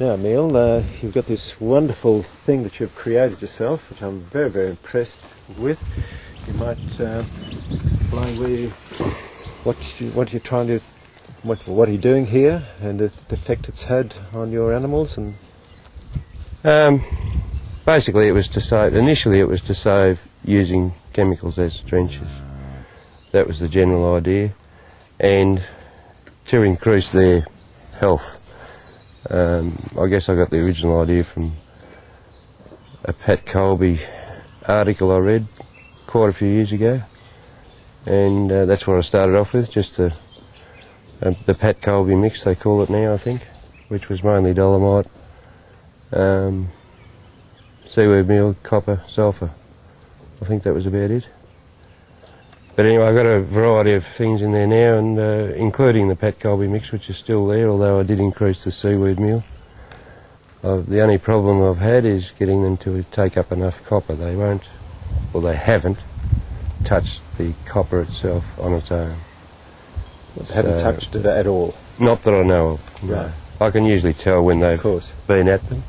Now, Neil, uh, you've got this wonderful thing that you've created yourself, which I'm very, very impressed with. You might uh, explain where you, what, you, what you're trying to, what, what are you doing here, and the, the effect it's had on your animals, and Um, basically, it was to save. Initially, it was to save using chemicals as drenches. That was the general idea, and to increase their health. Um, I guess I got the original idea from a Pat Coleby article I read quite a few years ago, and uh, that's what I started off with. Just the um, the Pat Coleby mix, they call it now, I think, which was mainly dolomite um, seaweed meal, copper, sulphur. I think that was about it. But anyway, I've got a variety of things in there now, and uh, including the Pat Coleby mix, which is still there, although I did increase the seaweed meal. Uh, the only problem I've had is getting them to take up enough copper. They won't, or they haven't, touched the copper itself on its own. haven't touched it at all. Not that I know of. no. Right. I can usually tell when they've course. been at them.